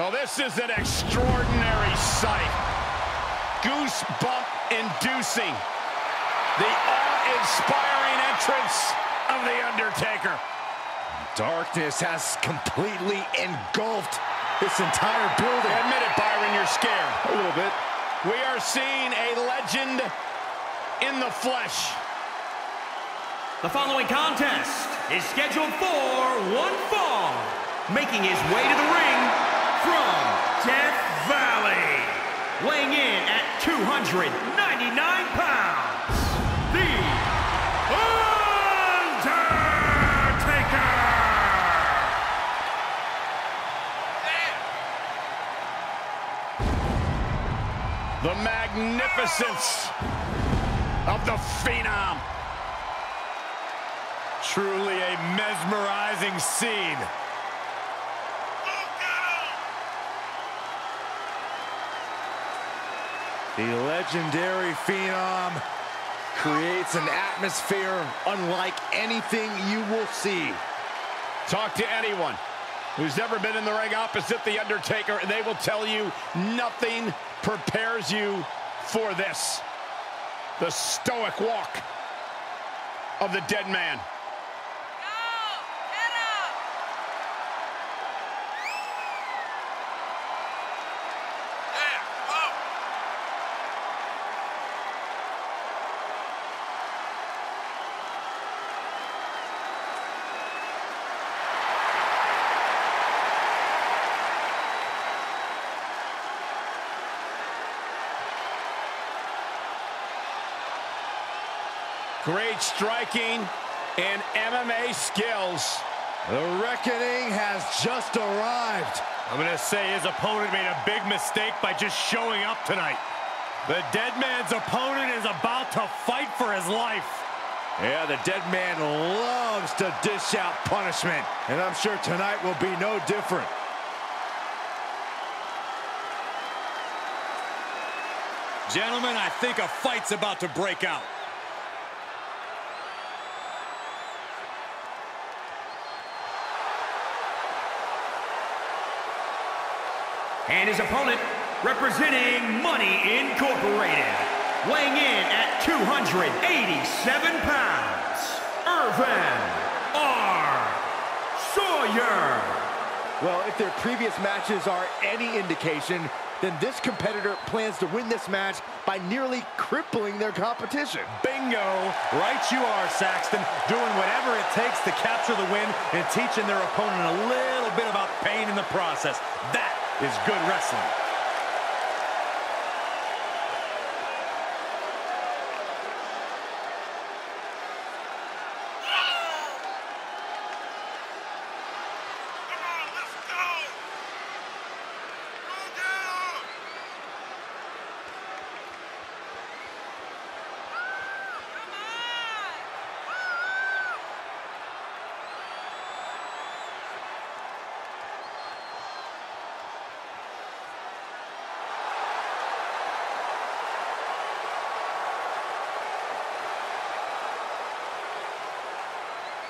Well, this is an extraordinary sight. Goosebump inducing. The awe-inspiring entrance of The Undertaker. Darkness has completely engulfed this entire building. Admit it, Byron, you're scared. A little bit. We are seeing a legend in the flesh. The following contest is scheduled for one fall. Making his way to the ring from Death Valley. Weighing in at 299 pounds. The Undertaker! The magnificence of the Phenom. Truly a mesmerizing scene. The legendary Phenom creates an atmosphere unlike anything you will see. Talk to anyone who's ever been in the ring opposite The Undertaker, and they will tell you nothing prepares you for this. The stoic walk of the dead man. Great striking and MMA skills. The reckoning has just arrived. I'm going to say his opponent made a big mistake by just showing up tonight. The dead man's opponent is about to fight for his life. Yeah, the dead man loves to dish out punishment, and I'm sure tonight will be no different. Gentlemen, I think a fight's about to break out. And his opponent, representing Money Incorporated, weighing in at 287 pounds, Irvin R. Sawyer. Well, if their previous matches are any indication, then this competitor plans to win this match by nearly crippling their competition. Bingo! Right you are, Saxton, doing whatever it takes to capture the win and teaching their opponent a little bit about pain in the process. That is good wrestling.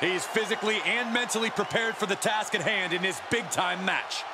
He's physically and mentally prepared for the task at hand in this big-time match.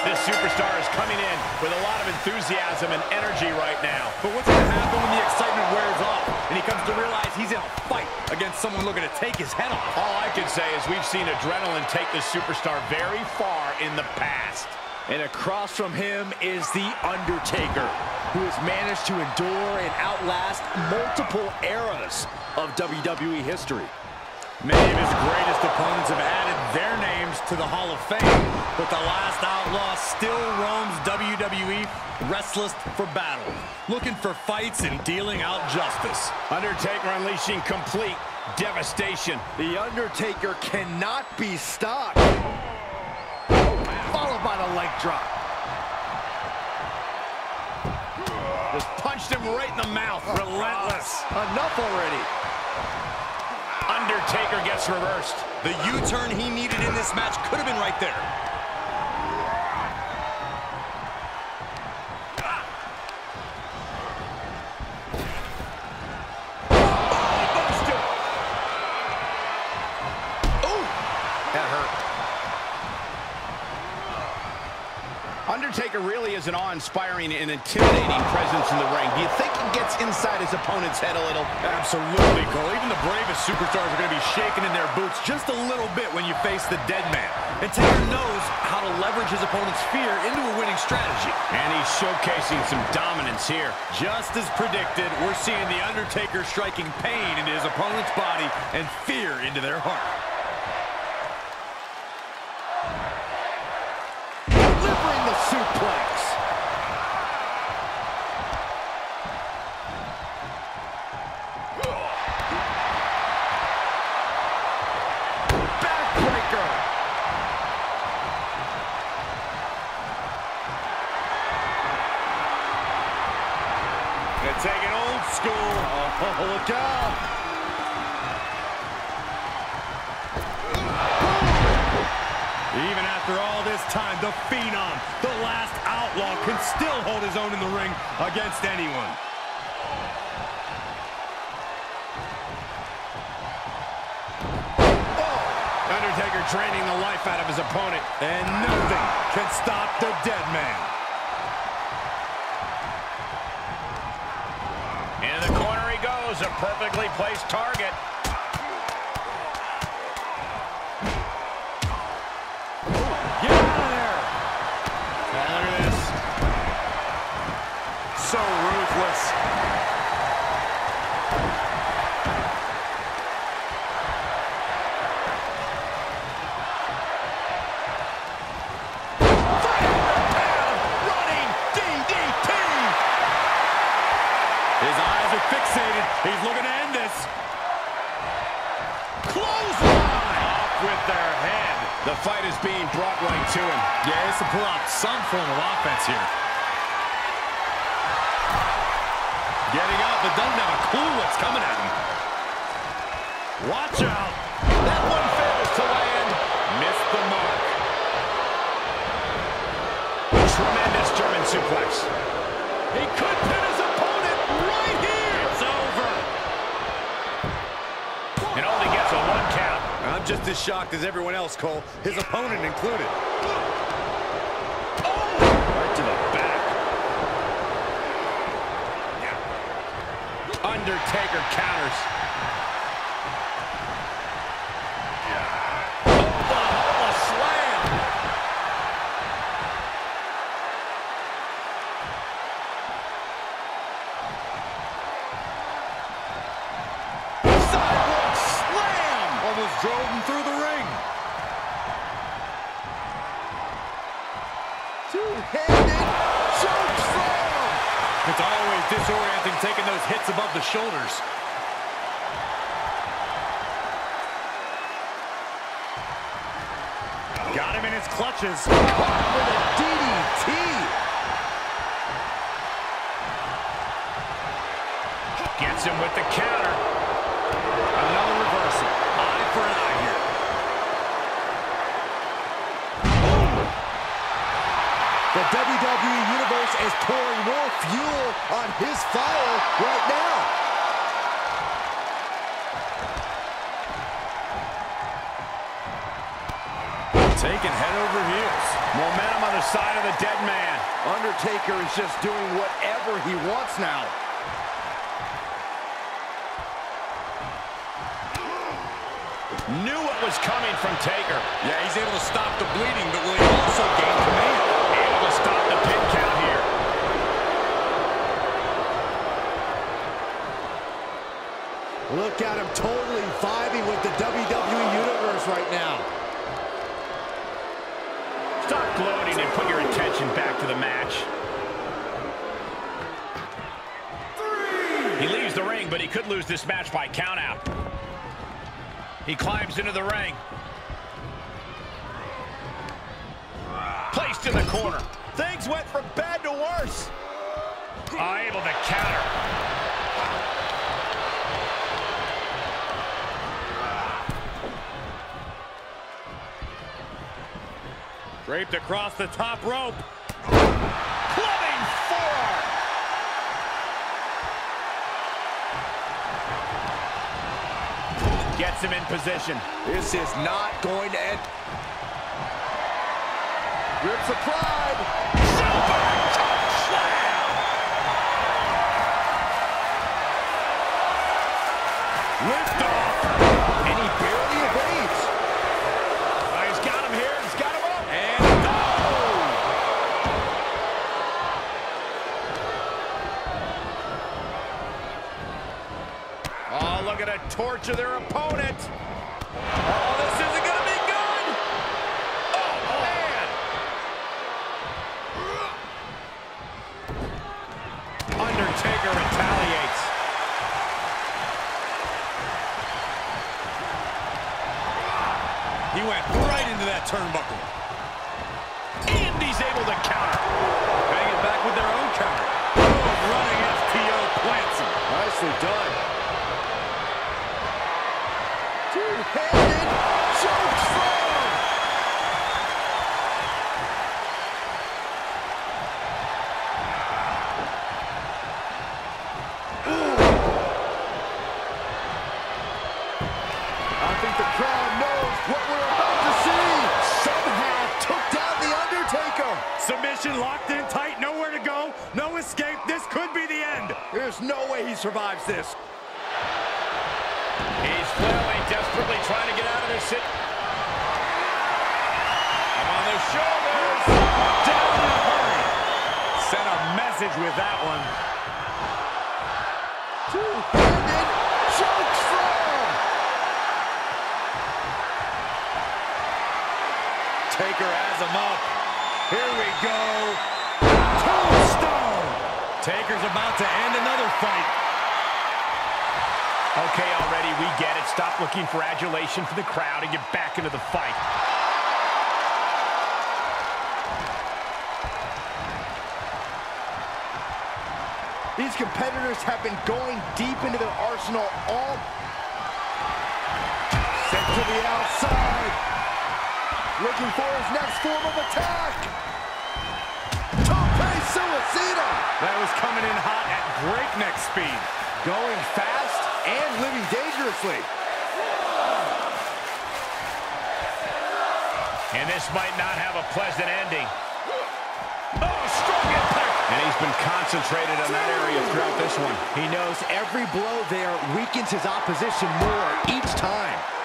This superstar is coming in with a lot of enthusiasm and energy right now. But what's going to happen when the excitement wears off and he comes to realize he's in a fight against someone looking to take his head off? All I can say is we've seen adrenaline take this superstar very far in the past. And across from him is The Undertaker, who has managed to endure and outlast multiple eras of WWE history. Many of his greatest opponents have added their names to the Hall of Fame, but the last outlaw still roams WWE restless for battle, looking for fights and dealing out justice. Undertaker unleashing complete devastation. The Undertaker cannot be stopped. Followed by the leg drop. Just punched him right in the mouth. Relentless. Enough already. Undertaker gets reversed. The U-turn he needed in this match could have been right there. Is an awe-inspiring and intimidating presence in the ring. Do you think he gets inside his opponent's head a little? Absolutely, Cole. Even the bravest superstars are going to be shaking in their boots just a little bit when you face the dead man. And Taker knows how to leverage his opponent's fear into a winning strategy. And he's showcasing some dominance here. Just as predicted, we're seeing The Undertaker striking pain into his opponent's body and fear into their heart. Delivering the suplex. Take it old school. Oh, oh, look out. Even after all this time, the Phenom, the last outlaw, can still hold his own in the ring against anyone. Undertaker draining the life out of his opponent. And nothing can stop the dead man. He a perfectly placed target. Get out of there. Look at this. So ruthless. His eyes are fixated. He's looking to end this. Clothesline. Off with their head. The fight is being brought right to him. Yeah, has to pull out some form of offense here. Getting up, but doesn't have a clue what's coming at him. Watch out. That one fails to land. Missed the mark. Tremendous German suplex. He could pin his just as shocked as everyone else, Cole, his opponent included. Right to the back. Undertaker counters. Drove him through the ring. Two-handed choke slam. It's always disorienting taking those hits above the shoulders. Got him in his clutches. Caught with a DDT. Gets him with the counter. Another reversal. Eye for an eye here. The WWE Universe is pouring more fuel on his fire right now. Taken head over heels. Momentum on the side of the dead man. Undertaker is just doing whatever he wants now. Knew what was coming from Taker. Yeah, he's able to stop the bleeding, but will he also gain command? Able to stop the pin count here. Look at him totally vibing with the WWE Universe right now. Stop gloating and put your attention back to the match. He leaves the ring, but he could lose this match by countout. He climbs into the ring. Placed in the corner. Things went from bad to worse. Uh, able to counter. Draped across the top rope. Clubbing forearm. Gets him in position. This is not going to end. Grips applied. Torture their opponent. Survives this. He's flailing, desperately trying to get out of this sit. I'm on the shoulders. Down in a hurry. Sent a message with that one. Two-handed. Taker has him up. Here we go. Tombstone. Taker's about to end another fight. Okay, already, we get it. Stop looking for adulation from the crowd and get back into the fight. These competitors have been going deep into their arsenal all... Sent to the outside. Looking for his next form of attack. Tope Suicida. That was coming in hot at breakneck speed. Going fast and living dangerously. And this might not have a pleasant ending. Oh, strong impact. And he's been concentrated on that area throughout this one. He knows every blow there weakens his opposition more each time.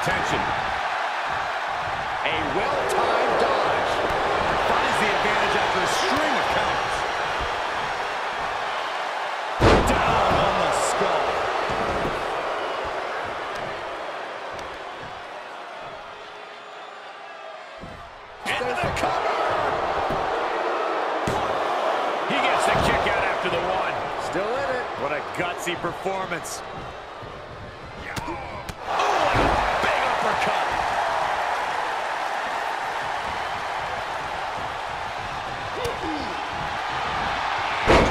Attention. A well-timed dodge. Finds the advantage after a string of counters. Down on the skull. Into the cover. He gets the kick out after the one. Still in it. What a gutsy performance. Oh, and a big uppercut.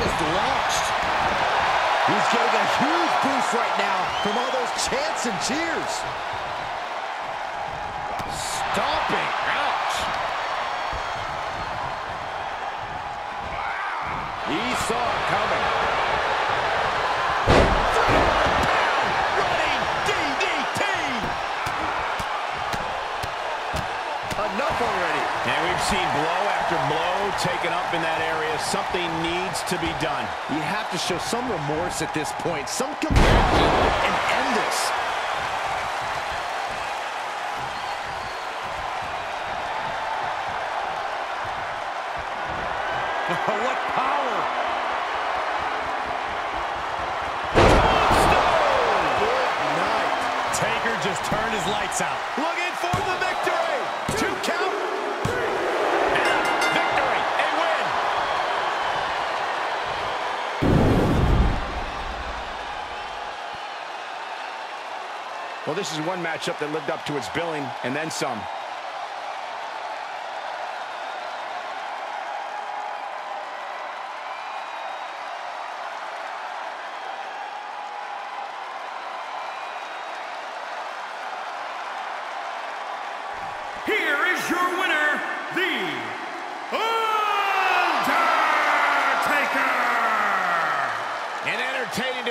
Just launched. He's getting a huge boost right now from all those chants and cheers. Stomping. Enough already. And we've seen blow after blow taken up in that area. Something needs to be done. You have to show some remorse at this point, some compassion, and end this. Well, this is one matchup that lived up to its billing and then some.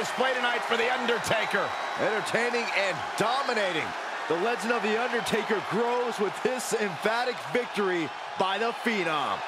Display tonight for The Undertaker. Entertaining and dominating. The legend of The Undertaker grows with this emphatic victory by The Phenom.